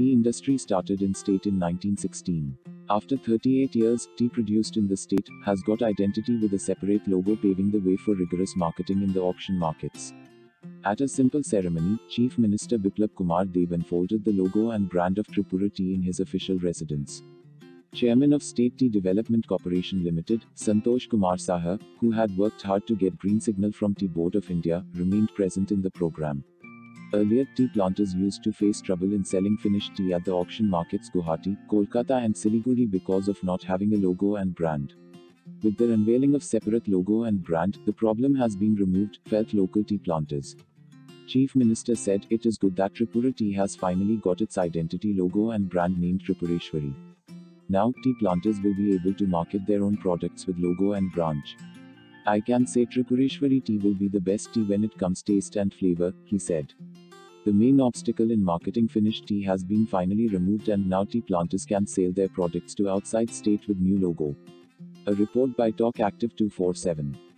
tea industry started in state in 1916. After 38 years, tea produced in the state has got identity with a separate logo paving the way for rigorous marketing in the auction markets. At a simple ceremony, Chief Minister Biplab Kumar Deb unfolded the logo and brand of Tripura Tea in his official residence. Chairman of State Tea Development Corporation Limited, Santosh Kumar Saha, who had worked hard to get green signal from Tea Board of India, remained present in the program. Earlier, tea planters used to face trouble in selling finished tea at the auction markets Guwahati, Kolkata and Siliguri because of not having a logo and brand. With the unveiling of separate logo and brand, the problem has been removed, felt local tea planters. Chief Minister said, It is good that Tripura Tea has finally got its identity logo and brand named Tripureshwari. Now, tea planters will be able to market their own products with logo and branch. I can say Tripureshwari tea will be the best tea when it comes taste and flavor, he said. The main obstacle in marketing finished tea has been finally removed and now tea planters can sell their products to outside state with new logo. A report by Talk Active 247.